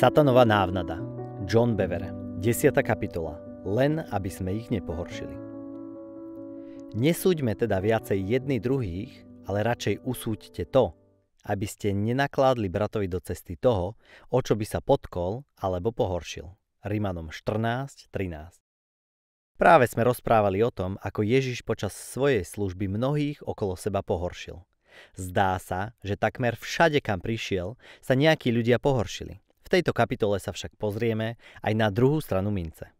Satanová návnada. John Bever. 10. kapitola. Len aby sme ich nepohoršili. Nesúďme teda viacej jedný druhých, ale radšej usúďte to, aby ste nenakládli bratovi do cesty toho, o čo by sa potkol alebo pohoršil. Rimanom 14.13 Práve sme rozprávali o tom, ako Ježiš počas svojej služby mnohých okolo seba pohoršil. Zdá sa, že takmer všade, kam prišiel, sa nejakí ľudia pohoršili. V tejto kapitole sa však pozrieme aj na druhú stranu mince.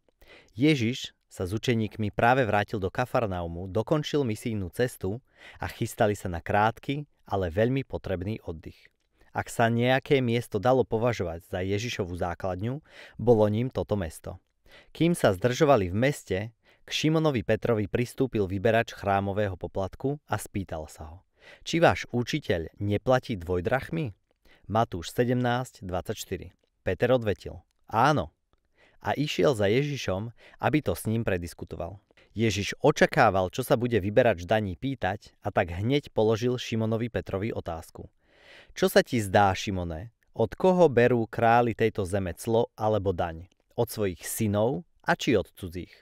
Ježiš sa s učeníkmi práve vrátil do Kafarnaumu, dokončil misijnú cestu a chystali sa na krátky, ale veľmi potrebný oddych. Ak sa nejaké miesto dalo považovať za Ježišovú základňu, bolo ním toto mesto. Kým sa zdržovali v meste, k Šimonovi Petrovi pristúpil vyberač chrámového poplatku a spýtal sa ho. Či váš učiteľ neplatí dvojdrachmy? Matúš 17.24 Peter odvetil, áno. A išiel za Ježišom, aby to s ním prediskutoval. Ježiš očakával, čo sa bude vyberač daní pýtať a tak hneď položil Šimonovi Petrovi otázku. Čo sa ti zdá, Šimone, od koho berú králi tejto zeme clo alebo daň? Od svojich synov a či od cudzích?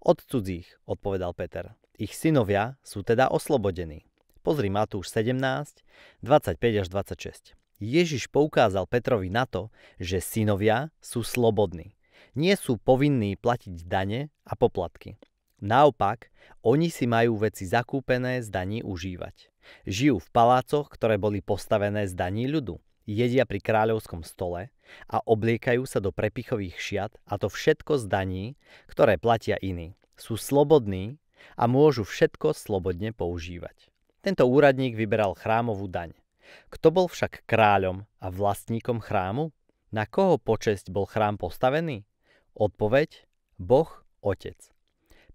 Od cudzích, odpovedal Peter. Ich synovia sú teda oslobodení. Pozri Matúš 17, 25 až 26. Ježiš poukázal Petrovi na to, že synovia sú slobodní. Nie sú povinní platiť dane a poplatky. Naopak, oni si majú veci zakúpené z daní užívať. Žijú v palácoch, ktoré boli postavené z daní ľudu. Jedia pri kráľovskom stole a obliekajú sa do prepichových šiat a to všetko z daní, ktoré platia iní. Sú slobodní a môžu všetko slobodne používať. Tento úradník vyberal chrámovú daň. Kto bol však kráľom a vlastníkom chrámu? Na koho počesť bol chrám postavený? Odpoveď? Boh Otec.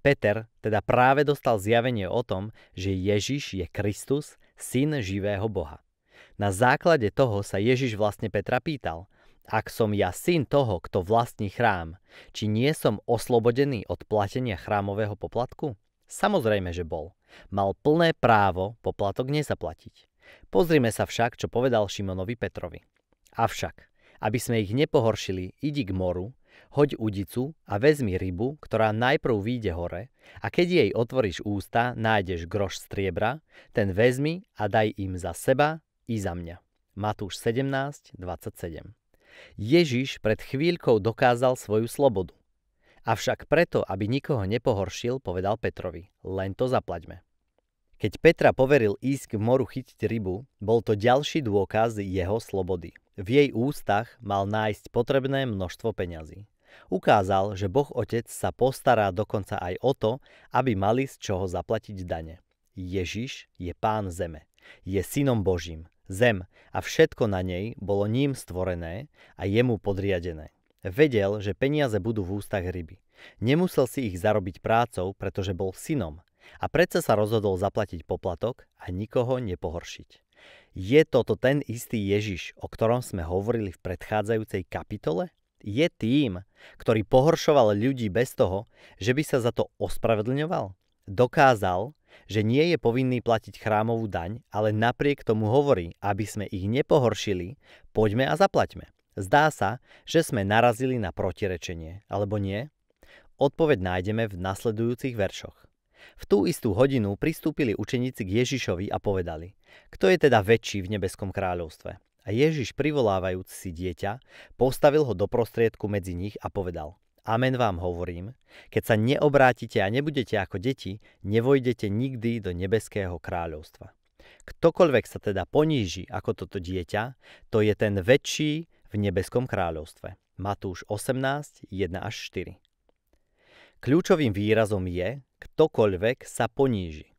Peter teda práve dostal zjavenie o tom, že Ježiš je Kristus, syn živého Boha. Na základe toho sa Ježiš vlastne Petra pýtal, ak som ja syn toho, kto vlastní chrám, či nie som oslobodený od platenia chrámového poplatku? Samozrejme, že bol. Mal plné právo poplatok nezaplatiť. Pozrime sa však, čo povedal Šimonovi Petrovi. Avšak, aby sme ich nepohoršili, idi k moru, hoď udicu a vezmi rybu, ktorá najprv výjde hore a keď jej otvoríš ústa, nájdeš groš striebra, ten vezmi a daj im za seba i za mňa. Matúš 17, 27. Ježiš pred chvíľkou dokázal svoju slobodu. Avšak preto, aby nikoho nepohoršil, povedal Petrovi, len to zaplaťme. Keď Petra poveril ísť k moru chytiť rybu, bol to ďalší dôkaz jeho slobody. V jej ústach mal nájsť potrebné množstvo peňazí. Ukázal, že Boh Otec sa postará dokonca aj o to, aby mali z čoho zaplatiť dane. Ježiš je pán zeme. Je synom Božím. Zem a všetko na nej bolo ním stvorené a jemu podriadené. Vedel, že peniaze budú v ústach ryby. Nemusel si ich zarobiť prácou, pretože bol synom a predsa sa rozhodol zaplatiť poplatok a nikoho nepohoršiť. Je toto ten istý Ježiš, o ktorom sme hovorili v predchádzajúcej kapitole? Je tým, ktorý pohoršoval ľudí bez toho, že by sa za to ospravedlňoval? Dokázal, že nie je povinný platiť chrámovú daň, ale napriek tomu hovorí, aby sme ich nepohoršili, poďme a zaplaťme. Zdá sa, že sme narazili na protirečenie, alebo nie? Odpoveď nájdeme v nasledujúcich veršoch. V tú istú hodinu pristúpili učeníci k Ježišovi a povedali, kto je teda väčší v nebeskom kráľovstve? A Ježiš privolávajúc si dieťa, postavil ho do prostriedku medzi nich a povedal, Amen vám hovorím, keď sa neobrátite a nebudete ako deti, nevojdete nikdy do nebeského kráľovstva. Ktokoľvek sa teda poníži ako toto dieťa, to je ten väčší v nebeskom kráľovstve. Matúš 18, 1 až 4. Kľúčovým výrazom je, ktokoľvek sa poníži.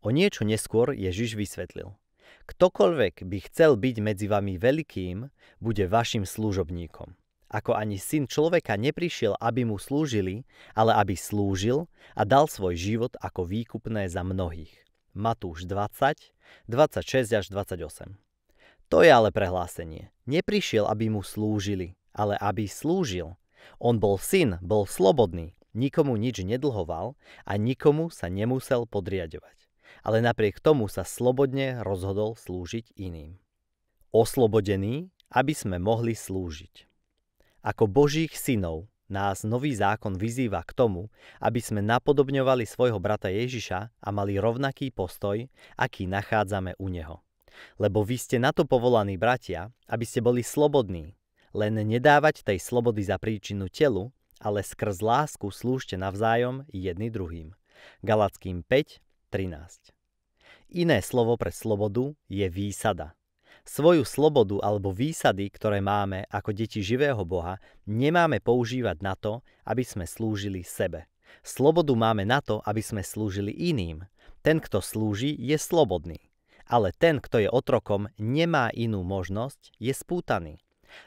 O niečo neskôr Ježiš vysvetlil. Ktokoľvek by chcel byť medzi vami veľkým, bude vašim služobníkom. Ako ani syn človeka neprišiel, aby mu slúžili, ale aby slúžil a dal svoj život ako výkupné za mnohých. Matúš 20, 26 až 28. To je ale prehlásenie. Neprišiel, aby mu slúžili, ale aby slúžil. On bol syn, bol slobodný, nikomu nič nedlhoval a nikomu sa nemusel podriadovať. Ale napriek tomu sa slobodne rozhodol slúžiť iným. Oslobodený, aby sme mohli slúžiť. Ako Božích synov nás nový zákon vyzýva k tomu, aby sme napodobňovali svojho brata Ježiša a mali rovnaký postoj, aký nachádzame u neho. Lebo vy ste na to povolaní, bratia, aby ste boli slobodní, len nedávať tej slobody za príčinu telu, ale skrz lásku slúžte navzájom jedný druhým. Galackým 5, 13. Iné slovo pre slobodu je výsada. Svoju slobodu alebo výsady, ktoré máme ako deti živého Boha, nemáme používať na to, aby sme slúžili sebe. Slobodu máme na to, aby sme slúžili iným. Ten, kto slúži, je slobodný. Ale ten, kto je otrokom, nemá inú možnosť, je spútaný.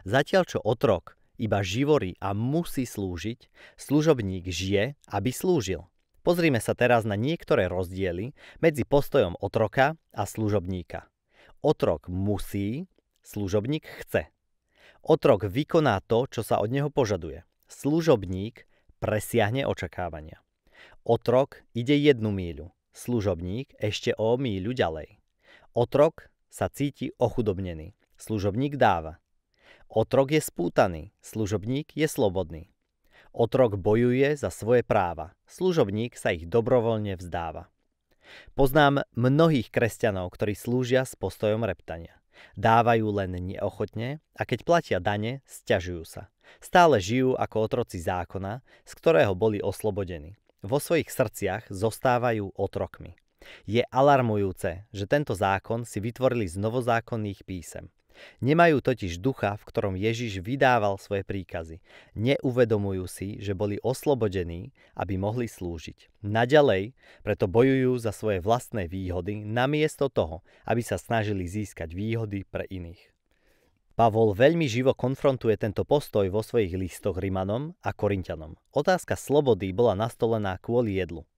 Zatiaľ čo otrok iba živorí a musí slúžiť, služobník žije, aby slúžil. Pozrime sa teraz na niektoré rozdiely medzi postojom otroka a služobníka. Otrok musí, služobník chce. Otrok vykoná to, čo sa od neho požaduje. Služobník presiahne očakávania. Otrok ide jednu míľu, služobník ešte o míľu ďalej. Otrok sa cíti ochudobnený, služobník dáva. Otrok je spútaný, služobník je slobodný. Otrok bojuje za svoje práva, služobník sa ich dobrovoľne vzdáva. Poznám mnohých kresťanov, ktorí slúžia s postojom reptania. Dávajú len neochotne a keď platia dane, stiažujú sa. Stále žijú ako otroci zákona, z ktorého boli oslobodení. Vo svojich srdciach zostávajú otrokmi. Je alarmujúce, že tento zákon si vytvorili z novozákonných písem. Nemajú totiž ducha, v ktorom Ježiš vydával svoje príkazy. Neuvedomujú si, že boli oslobodení, aby mohli slúžiť. Naďalej preto bojujú za svoje vlastné výhody, namiesto toho, aby sa snažili získať výhody pre iných. Pavol veľmi živo konfrontuje tento postoj vo svojich listoch Rimanom a Korintianom. Otázka slobody bola nastolená kvôli jedlu.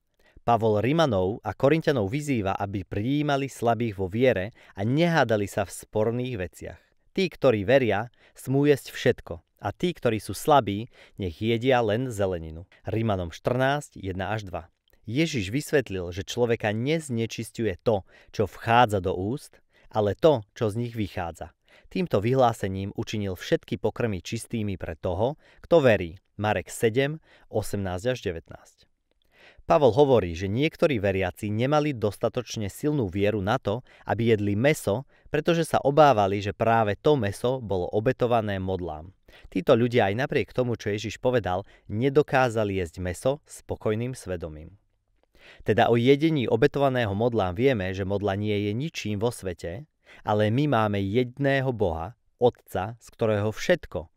Pavol Rimanov a Korintianov vyzýva, aby prijímali slabých vo viere a nehádali sa v sporných veciach. Tí, ktorí veria, smú jesť všetko a tí, ktorí sú slabí, nech jedia len zeleninu. Rimanom 14, 1 až 2. Ježiš vysvetlil, že človeka neznečistuje to, čo vchádza do úst, ale to, čo z nich vychádza. Týmto vyhlásením učinil všetky pokrmy čistými pre toho, kto verí. Marek 7, 18 až 19. Pavol hovorí, že niektorí veriaci nemali dostatočne silnú vieru na to, aby jedli meso, pretože sa obávali, že práve to meso bolo obetované modlám. Títo ľudia aj napriek tomu, čo Ježiš povedal, nedokázali jesť meso s spokojným svedomím. Teda o jedení obetovaného modlám vieme, že modla nie je ničím vo svete, ale my máme jedného Boha, Otca, z ktorého všetko.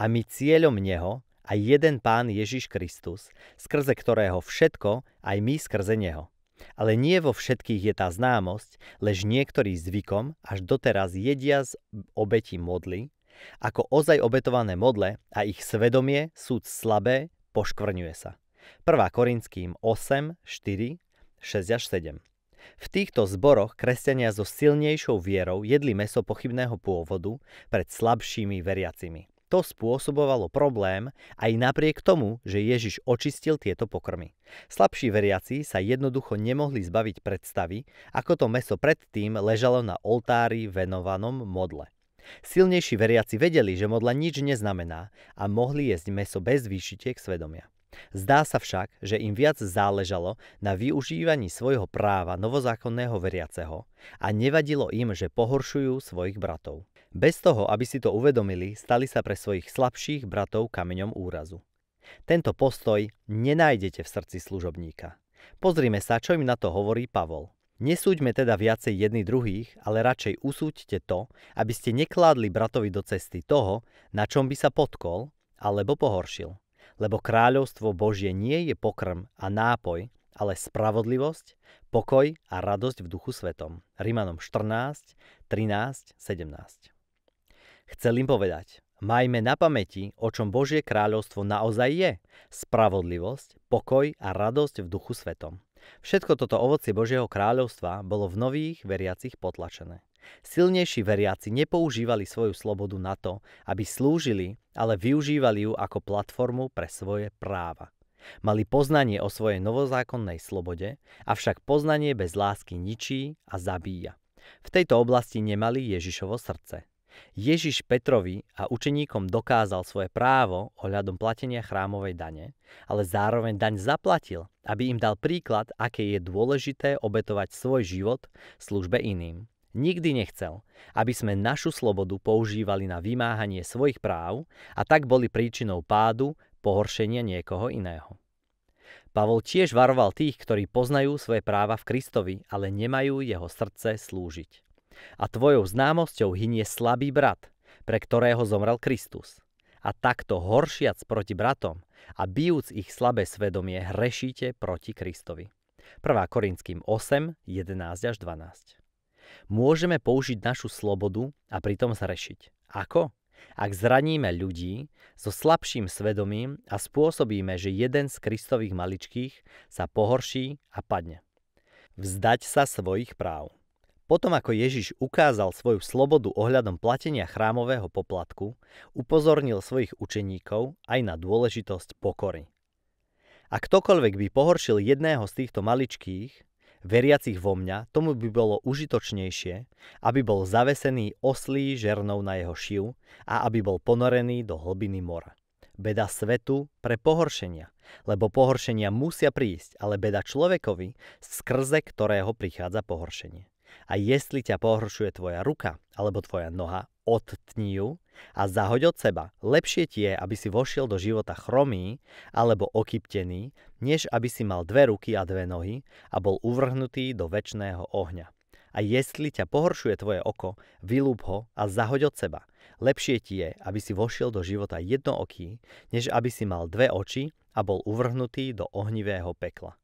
A my cieľom Neho a jeden Pán Ježiš Kristus, skrze ktorého všetko, aj my skrze Neho. Ale nie vo všetkých je tá známosť, lež niektorí zvykom až doteraz jedia z obeti modly, ako ozaj obetované modle a ich svedomie, súd slabé, poškvrňuje sa. 1. Korinským 8, 4, 6 až 7. V týchto zboroch kresťania so silnejšou vierou jedli meso pochybného pôvodu pred slabšími veriacimi. To spôsobovalo problém aj napriek tomu, že Ježiš očistil tieto pokrmy. Slabší veriaci sa jednoducho nemohli zbaviť predstavy, ako to meso predtým ležalo na oltári venovanom modle. Silnejší veriaci vedeli, že modla nič neznamená a mohli jesť meso bez výšitiek svedomia. Zdá sa však, že im viac záležalo na využívaní svojho práva novozákonného veriaceho a nevadilo im, že pohoršujú svojich bratov. Bez toho, aby si to uvedomili, stali sa pre svojich slabších bratov kameňom úrazu. Tento postoj nenájdete v srdci služobníka. Pozrime sa, čo im na to hovorí Pavol. Nesúďme teda viacej jedni druhých, ale radšej usúďte to, aby ste nekládli bratovi do cesty toho, na čom by sa potkol alebo pohoršil. Lebo kráľovstvo Božie nie je pokrm a nápoj, ale spravodlivosť, pokoj a radosť v duchu svetom. Rimanom 14, 13, 17. Chcel im povedať, majme na pamäti, o čom Božie kráľovstvo naozaj je. Spravodlivosť, pokoj a radosť v duchu svetom. Všetko toto ovocie Božieho kráľovstva bolo v nových veriacich potlačené. Silnejší veriaci nepoužívali svoju slobodu na to, aby slúžili, ale využívali ju ako platformu pre svoje práva. Mali poznanie o svojej novozákonnej slobode, avšak poznanie bez lásky ničí a zabíja. V tejto oblasti nemali Ježišovo srdce. Ježiš Petrovi a učeníkom dokázal svoje právo ohľadom platenia chrámovej dane, ale zároveň daň zaplatil, aby im dal príklad, aké je dôležité obetovať svoj život službe iným. Nikdy nechcel, aby sme našu slobodu používali na vymáhanie svojich práv a tak boli príčinou pádu, pohoršenia niekoho iného. Pavol tiež varoval tých, ktorí poznajú svoje práva v Kristovi, ale nemajú jeho srdce slúžiť a tvojou známosťou hynie slabý brat, pre ktorého zomrel Kristus. A takto horšiac proti bratom a bijúc ich slabé svedomie hrešíte proti Kristovi. 1. Korinským 8, 11 až 12. Môžeme použiť našu slobodu a pritom zrešiť. Ako? Ak zraníme ľudí so slabším svedomím a spôsobíme, že jeden z Kristových maličkých sa pohorší a padne. Vzdať sa svojich práv. Potom ako Ježiš ukázal svoju slobodu ohľadom platenia chrámového poplatku, upozornil svojich učeníkov aj na dôležitosť pokory. Ak ktokoľvek by pohoršil jedného z týchto maličkých, veriacich vo mňa, tomu by bolo užitočnejšie, aby bol zavesený oslý žernou na jeho šiu a aby bol ponorený do hlbiny mora. Beda svetu pre pohoršenia, lebo pohoršenia musia prísť, ale beda človekovi, skrze ktorého prichádza pohoršenie. A jestli ťa pohoršuje tvoja ruka alebo tvoja noha, odtni ju a zahoď od seba. Lepšie ti je, aby si vošiel do života chromý alebo okyptený, než aby si mal dve ruky a dve nohy a bol uvrhnutý do väčšného ohňa. A jestli ťa pohoršuje tvoje oko, vylúb ho a zahoď od seba. Lepšie ti je, aby si vošiel do života jednooký, než aby si mal dve oči a bol uvrhnutý do ohnivého pekla.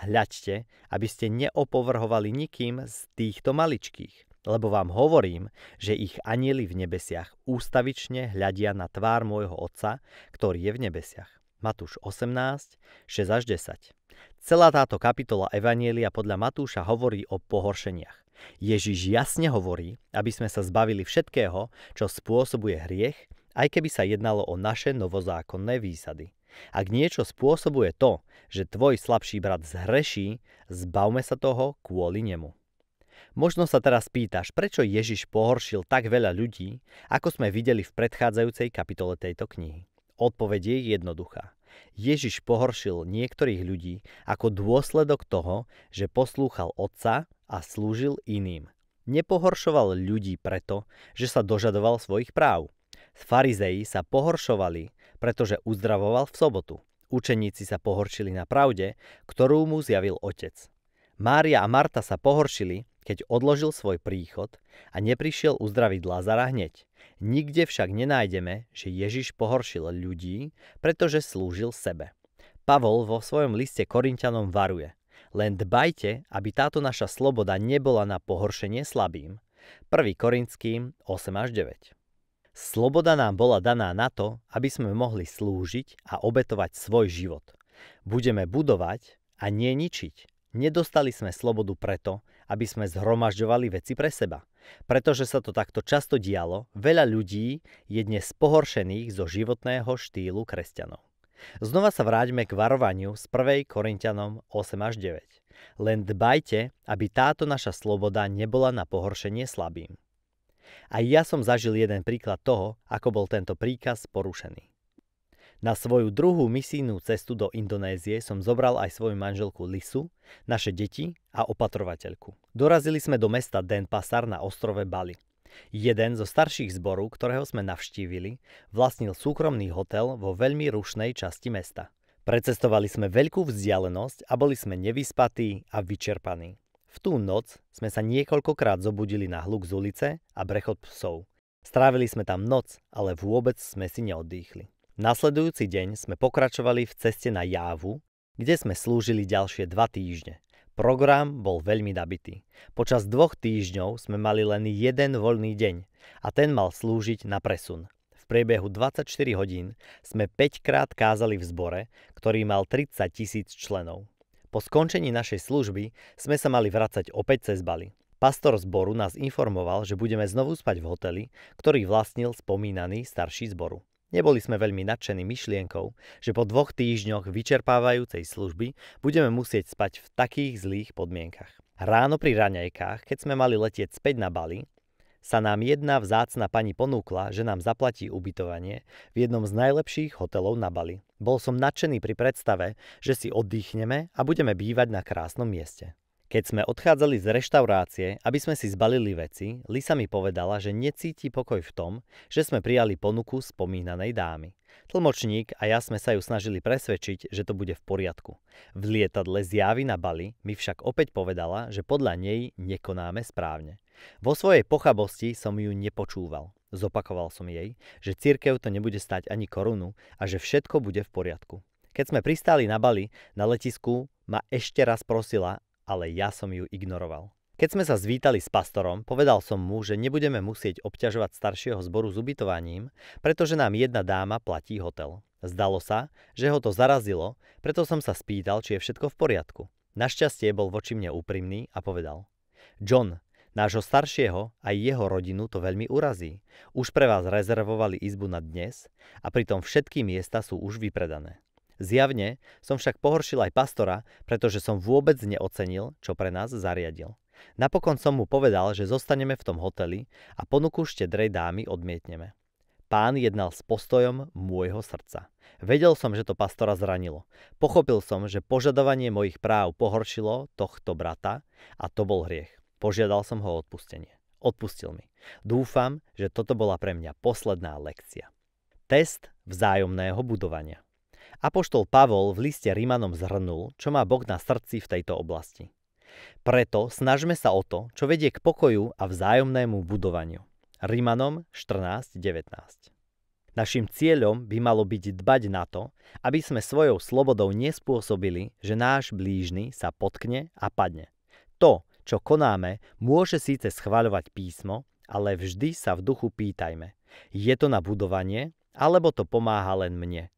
Hľaďte, aby ste neopovrhovali nikým z týchto maličkých, lebo vám hovorím, že ich anieli v nebesiach ústavične hľadia na tvár môjho Otca, ktorý je v nebesiach. Matúš 18, 6 až 10. Celá táto kapitola Evanielia podľa Matúša hovorí o pohoršeniach. Ježiš jasne hovorí, aby sme sa zbavili všetkého, čo spôsobuje hriech, aj keby sa jednalo o naše novozákonné výsady. Ak niečo spôsobuje to, že tvoj slabší brat zhreší, zbavme sa toho kvôli nemu. Možno sa teraz pýtaš, prečo Ježiš pohoršil tak veľa ľudí, ako sme videli v predchádzajúcej kapitole tejto knihy. Odpoveď je jednoduchá. Ježiš pohoršil niektorých ľudí ako dôsledok toho, že poslúchal Otca a slúžil iným. Nepohoršoval ľudí preto, že sa dožadoval svojich práv. Farizeji sa pohoršovali, pretože uzdravoval v sobotu. Učeníci sa pohoršili na pravde, ktorú mu zjavil otec. Mária a Marta sa pohoršili, keď odložil svoj príchod a neprišiel uzdraviť Lazara hneď. Nikde však nenájdeme, že Ježiš pohoršil ľudí, pretože slúžil sebe. Pavol vo svojom liste Korintianom varuje. Len dbajte, aby táto naša sloboda nebola na pohoršenie slabým. 1. Korinským 8 až 9. Sloboda nám bola daná na to, aby sme mohli slúžiť a obetovať svoj život. Budeme budovať a nie ničiť. Nedostali sme slobodu preto, aby sme zhromažďovali veci pre seba. Pretože sa to takto často dialo, veľa ľudí je dnes pohoršených zo životného štýlu kresťanov. Znova sa vráťme k varovaniu z 1. Korintianom 8 až 9. Len dbajte, aby táto naša sloboda nebola na pohoršenie slabým. A ja som zažil jeden príklad toho, ako bol tento príkaz porušený. Na svoju druhú misijnú cestu do Indonézie som zobral aj svoju manželku Lisu, naše deti a opatrovateľku. Dorazili sme do mesta Denpasar na ostrove Bali. Jeden zo starších zborov, ktorého sme navštívili, vlastnil súkromný hotel vo veľmi rušnej časti mesta. Precestovali sme veľkú vzdialenosť a boli sme nevyspatí a vyčerpaní. V tú noc sme sa niekoľkokrát zobudili na hluk z ulice a brechot psov. Strávili sme tam noc, ale vôbec sme si neoddýchli. Nasledujúci deň sme pokračovali v ceste na Jávu, kde sme slúžili ďalšie dva týždne. Program bol veľmi nabitý. Počas dvoch týždňov sme mali len jeden voľný deň a ten mal slúžiť na presun. V priebehu 24 hodín sme 5 krát kázali v zbore, ktorý mal 30 tisíc členov. Po skončení našej služby sme sa mali vracať opäť cez Bali. Pastor zboru nás informoval, že budeme znovu spať v hoteli, ktorý vlastnil spomínaný starší zboru. Neboli sme veľmi nadšení myšlienkou, že po dvoch týždňoch vyčerpávajúcej služby budeme musieť spať v takých zlých podmienkach. Ráno pri raňajkách, keď sme mali letieť späť na Bali, sa nám jedna vzácna pani ponúkla, že nám zaplatí ubytovanie v jednom z najlepších hotelov na Bali. Bol som nadšený pri predstave, že si oddychneme a budeme bývať na krásnom mieste. Keď sme odchádzali z reštaurácie, aby sme si zbalili veci, Lisa mi povedala, že necíti pokoj v tom, že sme prijali ponuku spomínanej dámy. Tlmočník a ja sme sa ju snažili presvedčiť, že to bude v poriadku. V lietadle z Javy na Bali mi však opäť povedala, že podľa nej nekonáme správne. Vo svojej pochabosti som ju nepočúval. Zopakoval som jej, že církev to nebude stať ani korunu a že všetko bude v poriadku. Keď sme pristáli na Bali, na letisku ma ešte raz prosila, ale ja som ju ignoroval. Keď sme sa zvítali s pastorom, povedal som mu, že nebudeme musieť obťažovať staršieho zboru s ubytovaním, pretože nám jedna dáma platí hotel. Zdalo sa, že ho to zarazilo, preto som sa spýtal, či je všetko v poriadku. Našťastie bol voči mne úprimný a povedal John, nášho staršieho aj jeho rodinu to veľmi urazí. Už pre vás rezervovali izbu na dnes a pritom všetky miesta sú už vypredané. Zjavne som však pohoršil aj pastora, pretože som vôbec neocenil, čo pre nás zariadil. Napokon som mu povedal, že zostaneme v tom hoteli a ponuku štedrej dámy odmietneme. Pán jednal s postojom môjho srdca. Vedel som, že to pastora zranilo. Pochopil som, že požadovanie mojich práv pohoršilo tohto brata a to bol hriech. Požiadal som ho o odpustenie. Odpustil mi. Dúfam, že toto bola pre mňa posledná lekcia. Test vzájomného budovania. Apoštol Pavol v liste Rímanom zhrnul, čo má Boh na srdci v tejto oblasti. Preto snažme sa o to, čo vedie k pokoju a vzájomnému budovaniu. Rímanom 14.19 Našim cieľom by malo byť dbať na to, aby sme svojou slobodou nespôsobili, že náš blížny sa potkne a padne. To, čo konáme, môže síce schváľovať písmo, ale vždy sa v duchu pýtajme. Je to na budovanie, alebo to pomáha len mne?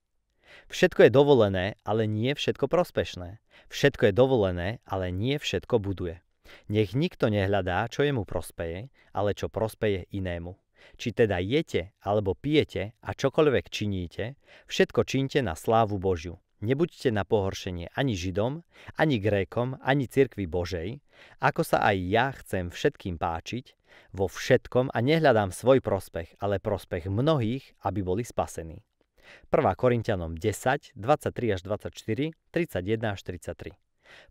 Všetko je dovolené, ale nie všetko prospešné. Všetko je dovolené, ale nie všetko buduje. Nech nikto nehľadá, čo jemu prospeje, ale čo prospeje inému. Či teda jete alebo pijete a čokoľvek činíte, všetko čínte na slávu Božiu. Nebuďte na pohoršenie ani Židom, ani Grékom, ani cirkvi Božej, ako sa aj ja chcem všetkým páčiť, vo všetkom a nehľadám svoj prospech, ale prospech mnohých, aby boli spasení. 1. Korintianom 10, 23 až 24, 31 až 33.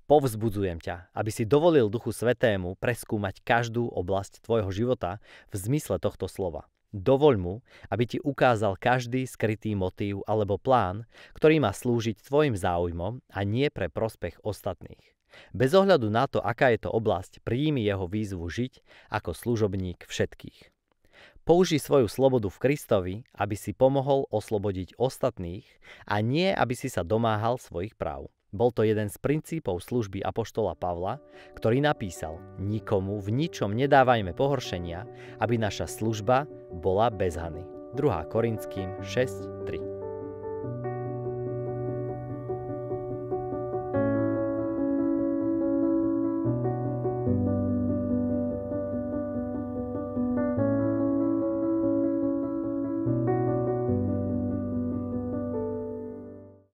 Povzbudzujem ťa, aby si dovolil Duchu Svetému preskúmať každú oblasť tvojho života v zmysle tohto slova. Dovoľ mu, aby ti ukázal každý skrytý motív alebo plán, ktorý má slúžiť tvojim záujmom a nie pre prospech ostatných. Bez ohľadu na to, aká je to oblasť, príjmi jeho výzvu žiť ako služobník všetkých. Použij svoju slobodu v Kristovi, aby si pomohol oslobodiť ostatných a nie, aby si sa domáhal svojich práv. Bol to jeden z princípov služby Apoštola Pavla, ktorý napísal Nikomu v ničom nedávajme pohoršenia, aby naša služba bola bez hany. 2. Korinským 6.3